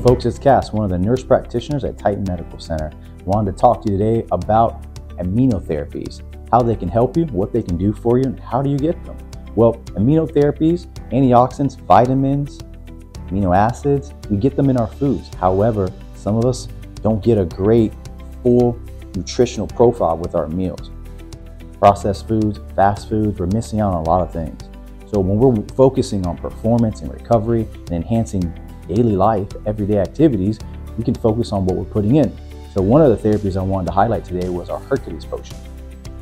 folks, it's Cass, one of the nurse practitioners at Titan Medical Center. Wanted to talk to you today about immunotherapies, how they can help you, what they can do for you, and how do you get them. Well, immunotherapies, antioxidants, vitamins, amino acids, we get them in our foods. However, some of us don't get a great full nutritional profile with our meals. Processed foods, fast foods, we're missing out on a lot of things. So when we're focusing on performance and recovery and enhancing daily life, everyday activities, we can focus on what we're putting in. So one of the therapies I wanted to highlight today was our Hercules potion.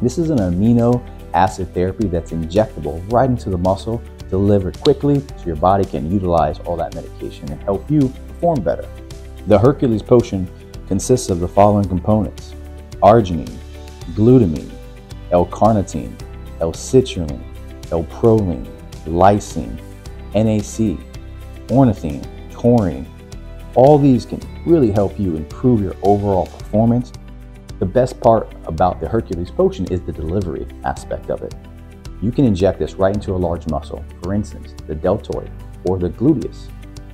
This is an amino acid therapy that's injectable right into the muscle, delivered quickly so your body can utilize all that medication and help you perform better. The Hercules potion consists of the following components arginine, glutamine, L-carnitine, L-citrulline, L-proline, lysine, NAC, ornithine, taurine. All these can really help you improve your overall performance. The best part about the Hercules potion is the delivery aspect of it. You can inject this right into a large muscle, for instance, the deltoid or the gluteus,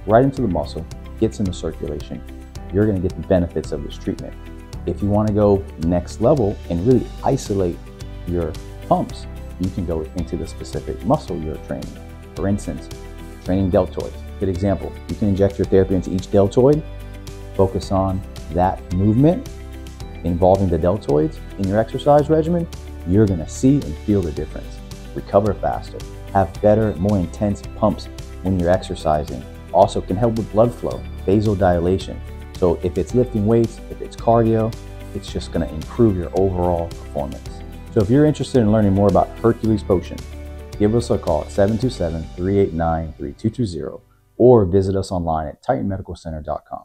right into the muscle, gets into circulation. You're gonna get the benefits of this treatment. If you wanna go next level and really isolate your pumps, you can go into the specific muscle you're training. For instance, training deltoids. Good example. You can inject your therapy into each deltoid, focus on that movement involving the deltoids in your exercise regimen. You're gonna see and feel the difference. Recover faster, have better, more intense pumps when you're exercising. Also can help with blood flow, vasodilation. So if it's lifting weights, if it's cardio, it's just gonna improve your overall performance. So if you're interested in learning more about Hercules Potion, give us a call at 727 389 3220 or visit us online at titanmedicalcenter.com.